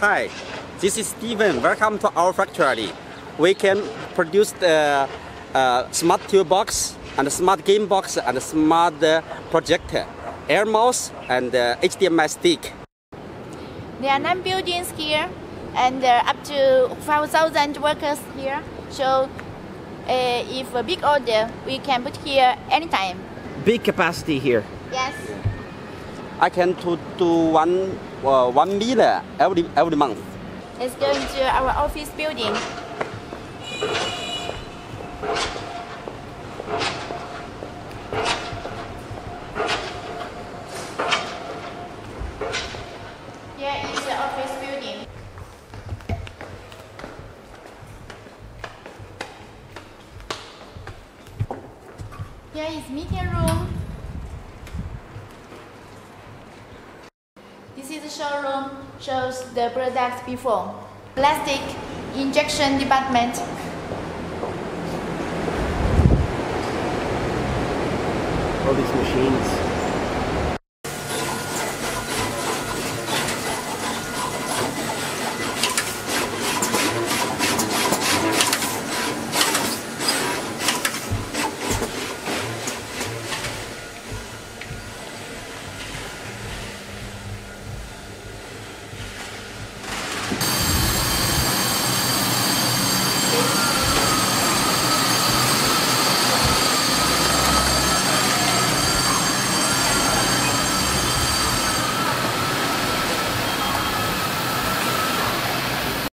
Hi, this is Steven. Welcome to our factory. We can produce the uh, smart TV box and smart game box and smart uh, projector, air mouse and uh, HDMI stick. There are nine buildings here and there are up to 5,000 workers here. So uh, if a big order, we can put here anytime. Big capacity here. Yes. I can to do one uh, one meter every every month. It's going to our office building. Here is the office building. Here is meeting room. This is the showroom, shows the products before. Plastic injection department. All these machines.